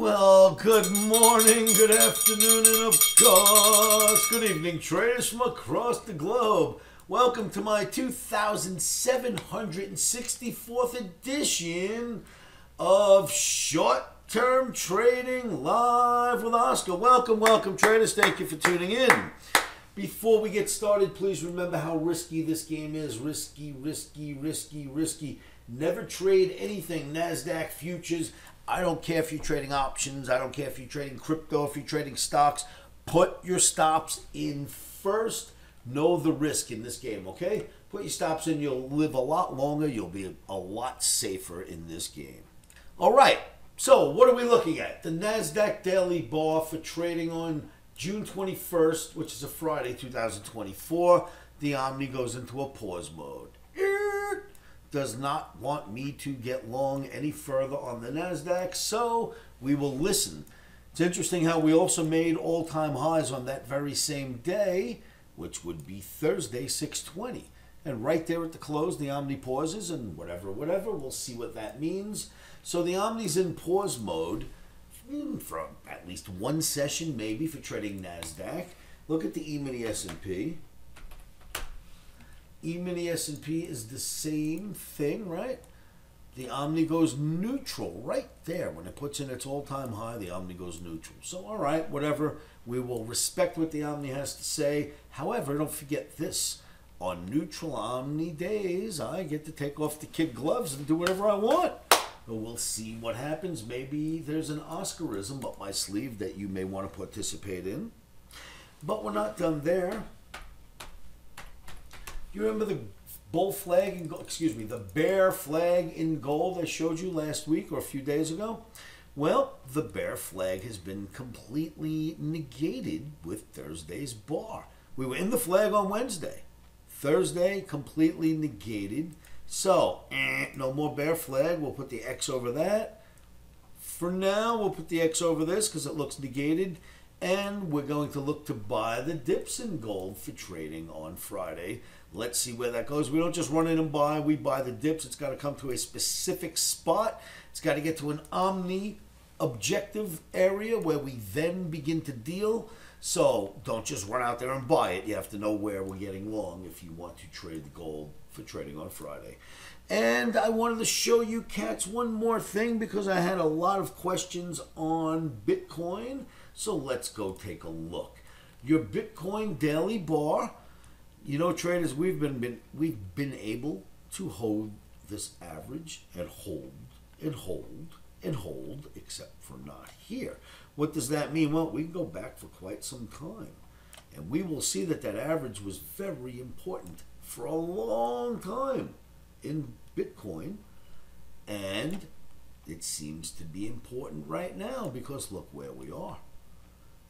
Well, good morning, good afternoon, and of course, good evening, traders from across the globe. Welcome to my 2764th edition of Short Term Trading Live with Oscar. Welcome, welcome, traders. Thank you for tuning in. Before we get started, please remember how risky this game is. Risky, risky, risky, risky. Never trade anything NASDAQ futures. I don't care if you're trading options. I don't care if you're trading crypto, if you're trading stocks. Put your stops in first. Know the risk in this game, okay? Put your stops in. You'll live a lot longer. You'll be a lot safer in this game. All right. So, what are we looking at? The NASDAQ daily bar for trading on June 21st, which is a Friday, 2024. The Omni goes into a pause mode does not want me to get long any further on the NASDAQ, so we will listen. It's interesting how we also made all time highs on that very same day, which would be Thursday, 620. And right there at the close, the Omni pauses and whatever, whatever. We'll see what that means. So the Omni's in pause mode hmm, for at least one session, maybe, for trading NASDAQ. Look at the E-mini S&P. E-mini S&P is the same thing, right? The Omni goes neutral right there. When it puts in its all-time high, the Omni goes neutral. So, all right, whatever. We will respect what the Omni has to say. However, don't forget this. On neutral Omni days, I get to take off the kid gloves and do whatever I want. But we'll see what happens. Maybe there's an Oscarism up my sleeve that you may want to participate in. But we're not done there. You remember the bull flag in excuse me, the bear flag in gold I showed you last week or a few days ago? Well, the bear flag has been completely negated with Thursday's bar. We were in the flag on Wednesday. Thursday, completely negated. So, eh, no more bear flag. We'll put the X over that. For now, we'll put the X over this because it looks negated. And we're going to look to buy the dips in gold for trading on Friday. Let's see where that goes. We don't just run in and buy, we buy the dips. It's got to come to a specific spot. It's got to get to an omni objective area where we then begin to deal. So don't just run out there and buy it. You have to know where we're getting long if you want to trade the gold for trading on Friday. And I wanted to show you cats one more thing because I had a lot of questions on Bitcoin. So let's go take a look. Your Bitcoin daily bar you know, traders, we've been, been we've been able to hold this average and hold and hold and hold, except for not here. What does that mean? Well, we can go back for quite some time, and we will see that that average was very important for a long time in Bitcoin, and it seems to be important right now because look where we are.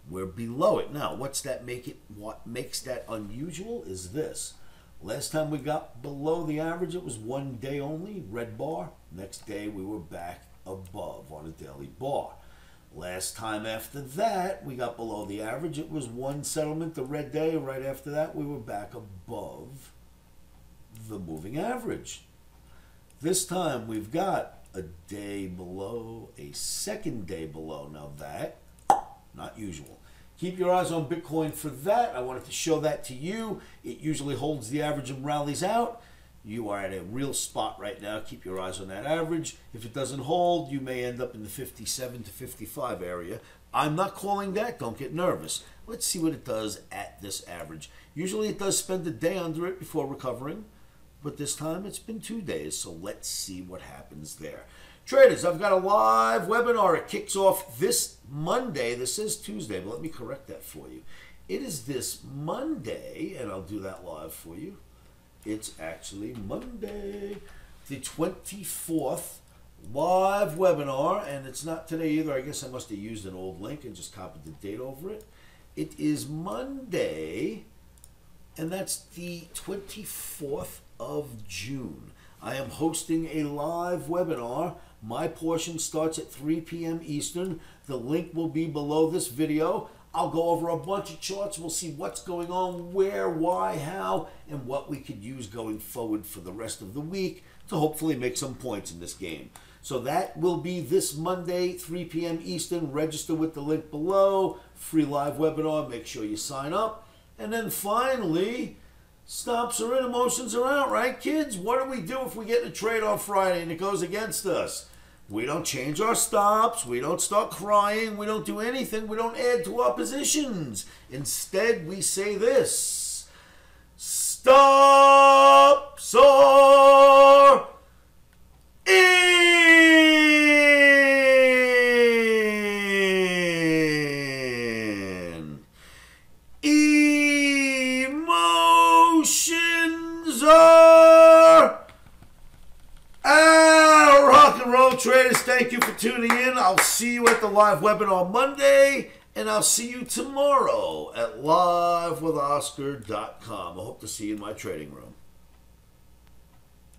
We're below it. Now, what's that make it what makes that unusual is this. Last time we got below the average, it was one day only, red bar. Next day we were back above on a daily bar. Last time after that, we got below the average. It was one settlement, the red day. Right after that, we were back above the moving average. This time we've got a day below, a second day below. Now that not usual. Keep your eyes on Bitcoin for that. I wanted to show that to you. It usually holds the average and rallies out. You are at a real spot right now. Keep your eyes on that average. If it doesn't hold, you may end up in the 57 to 55 area. I'm not calling that. Don't get nervous. Let's see what it does at this average. Usually it does spend a day under it before recovering, but this time it's been two days, so let's see what happens there. Traders, I've got a live webinar. It kicks off this Monday. This is Tuesday, but let me correct that for you. It is this Monday, and I'll do that live for you. It's actually Monday, the 24th, live webinar, and it's not today either. I guess I must have used an old link and just copied the date over it. It is Monday, and that's the 24th of June. I am hosting a live webinar my portion starts at 3 p.m. Eastern. The link will be below this video. I'll go over a bunch of charts. We'll see what's going on, where, why, how, and what we could use going forward for the rest of the week to hopefully make some points in this game. So that will be this Monday, 3 p.m. Eastern. Register with the link below. Free live webinar. Make sure you sign up. And then finally, stops are in, emotions are out, right, kids? What do we do if we get in a trade on Friday and it goes against us? We don't change our stops. We don't start crying. We don't do anything. We don't add to our positions. Instead, we say this Stops traders, thank you for tuning in. I'll see you at the live webinar Monday, and I'll see you tomorrow at livewithoscar.com. I hope to see you in my trading room.